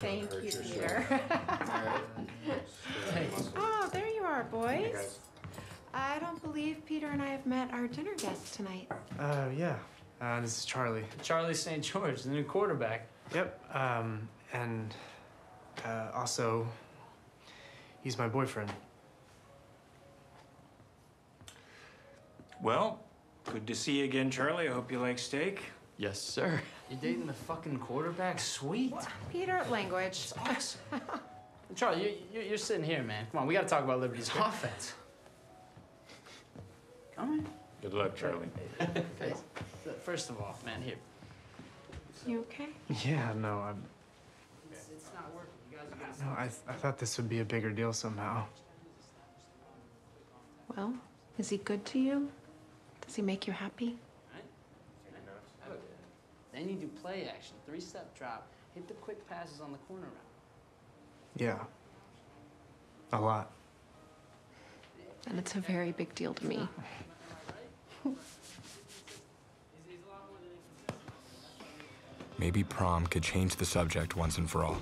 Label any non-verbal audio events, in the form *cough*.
Thank you, Peter. *laughs* oh, there you are, boys. I don't believe Peter and I have met our dinner guest tonight. Uh, yeah. Uh, this is Charlie. Charlie St. George, the new quarterback. Yep. Um, and uh, also, he's my boyfriend. Well, good to see you again, Charlie. I hope you like steak. Yes, sir. You're dating the fucking quarterback? Sweet. Peter, language. Awesome. *laughs* Charlie, you, you, you're sitting here, man. Come on, we gotta talk about Liberty's offense. Come on. Good luck, Charlie. *laughs* Hey, First of all, man, here. You okay? Yeah. No. I'm. It's, it's not working. You guys are gonna No. I. th- I thought this would be a bigger deal somehow. Well, is he good to you? Does he make you happy? Look, Then you do play action, three step drop, hit the quick passes on the corner route. Yeah. A lot. And it's a very big deal to me. Maybe prom could change the subject once and for all.